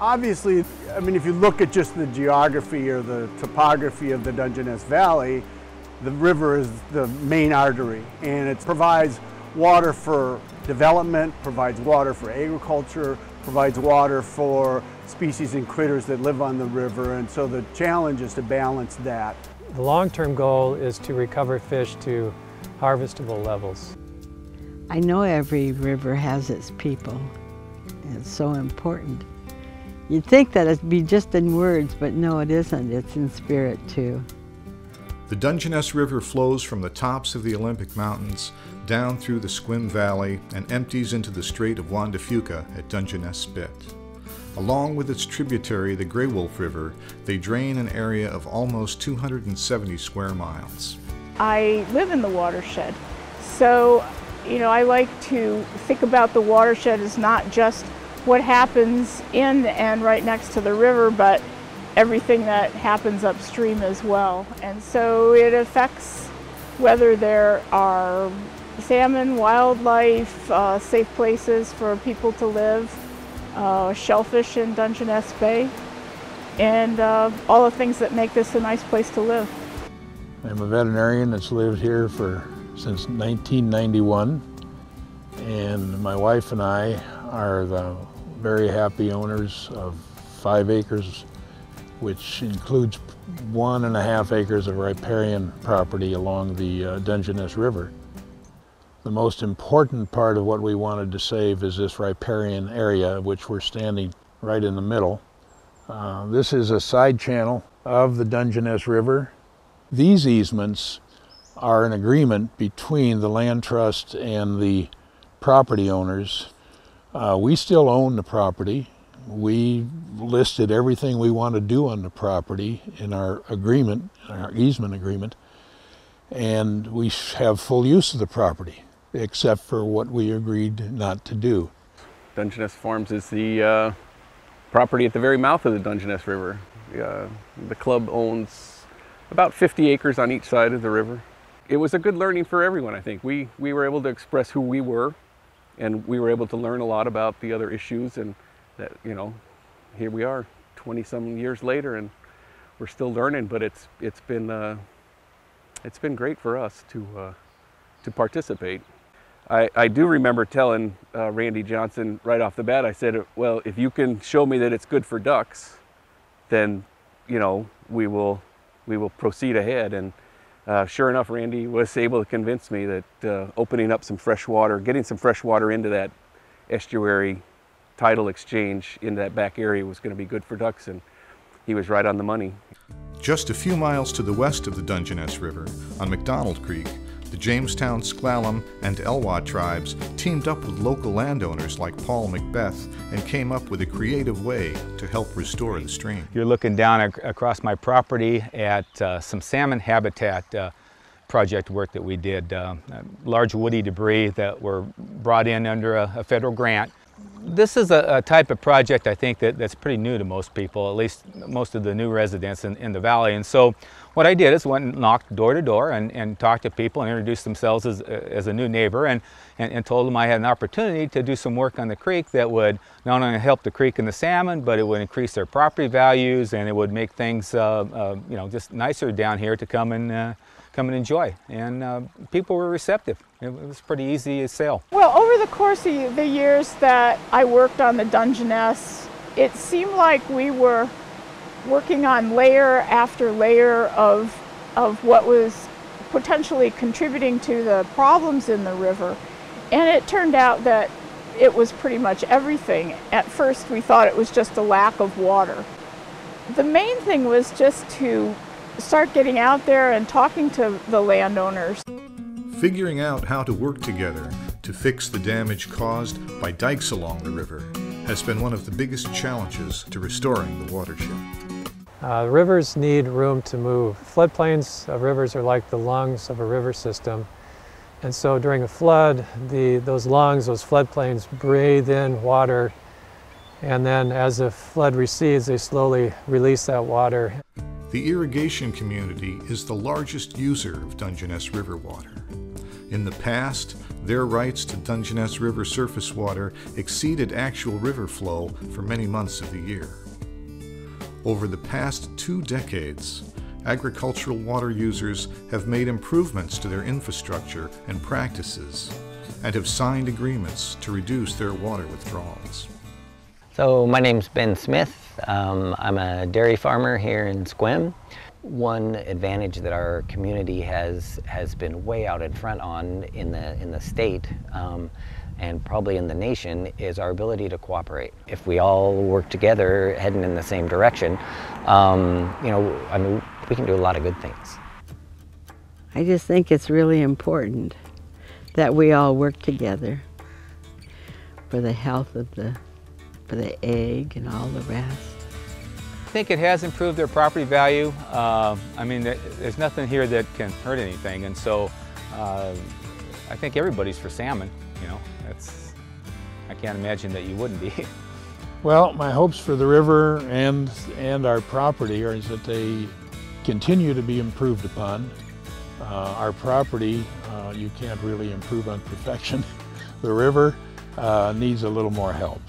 Obviously, I mean, if you look at just the geography or the topography of the Dungeness Valley, the river is the main artery and it provides water for development, provides water for agriculture, provides water for species and critters that live on the river and so the challenge is to balance that. The long-term goal is to recover fish to harvestable levels. I know every river has its people. It's so important. You'd think that it'd be just in words, but no, it isn't. It's in spirit too. The Dungeness River flows from the tops of the Olympic Mountains down through the Sequim Valley and empties into the Strait of Juan de Fuca at Dungeness Spit. Along with its tributary, the Grey Wolf River, they drain an area of almost 270 square miles. I live in the watershed, so you know I like to think about the watershed as not just what happens in and right next to the river, but everything that happens upstream as well. And so it affects whether there are salmon, wildlife, uh, safe places for people to live, uh, shellfish in Dungeness Bay, and uh, all the things that make this a nice place to live. I'm a veterinarian that's lived here for since 1991 and my wife and I are the very happy owners of five acres which includes one and a half acres of riparian property along the uh, Dungeness River. The most important part of what we wanted to save is this riparian area, which we're standing right in the middle. Uh, this is a side channel of the Dungeness River. These easements are an agreement between the land trust and the property owners. Uh, we still own the property we listed everything we want to do on the property in our agreement, our easement agreement, and we have full use of the property, except for what we agreed not to do. Dungeness Farms is the uh, property at the very mouth of the Dungeness River. Uh, the club owns about 50 acres on each side of the river. It was a good learning for everyone, I think. We, we were able to express who we were, and we were able to learn a lot about the other issues and that you know here we are 20 some years later and we're still learning but it's it's been uh, it's been great for us to uh, to participate. I, I do remember telling uh, Randy Johnson right off the bat I said well if you can show me that it's good for ducks then you know we will we will proceed ahead. And uh, sure enough Randy was able to convince me that uh, opening up some fresh water getting some fresh water into that estuary tidal exchange in that back area was going to be good for ducks, and he was right on the money. Just a few miles to the west of the Dungeness River, on McDonald Creek, the Jamestown, S'Klallam, and Elwha tribes teamed up with local landowners like Paul Macbeth and came up with a creative way to help restore the stream. You're looking down ac across my property at uh, some salmon habitat uh, project work that we did. Uh, large woody debris that were brought in under a, a federal grant this is a, a, type of project I think that, that's pretty new to most people, at least most of the new residents in, in the valley. And so what I did is went and knocked door to door and, and talked to people and introduced themselves as, as a new neighbor and, and, and, told them I had an opportunity to do some work on the creek that would not only help the creek and the salmon, but it would increase their property values and it would make things uh, uh, you know, just nicer down here to come and uh, come and enjoy. And uh, people were receptive. It was pretty easy sale. Well, over the course of the years that I worked on the Dungeness, it seemed like we were working on layer after layer of, of what was potentially contributing to the problems in the river. And it turned out that it was pretty much everything. At first, we thought it was just a lack of water. The main thing was just to start getting out there and talking to the landowners. Figuring out how to work together to fix the damage caused by dikes along the river has been one of the biggest challenges to restoring the watershed. Uh, rivers need room to move. Floodplains of rivers are like the lungs of a river system. And so during a flood, the, those lungs, those floodplains breathe in water and then as the flood recedes, they slowly release that water. The irrigation community is the largest user of Dungeness River water. In the past, their rights to Dungeness River surface water exceeded actual river flow for many months of the year. Over the past two decades, agricultural water users have made improvements to their infrastructure and practices and have signed agreements to reduce their water withdrawals. So my name's Ben Smith. Um, I'm a dairy farmer here in Sequim. One advantage that our community has has been way out in front on in the in the state um, and probably in the nation is our ability to cooperate. If we all work together, heading in the same direction, um, you know, I mean, we can do a lot of good things. I just think it's really important that we all work together for the health of the for the egg and all the rest. I think it has improved their property value. Uh, I mean, there's nothing here that can hurt anything, and so uh, I think everybody's for salmon. You know, that's I can't imagine that you wouldn't be. Well, my hopes for the river and and our property are that they continue to be improved upon. Uh, our property, uh, you can't really improve on perfection. the river uh, needs a little more help.